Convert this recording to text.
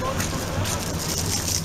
やった!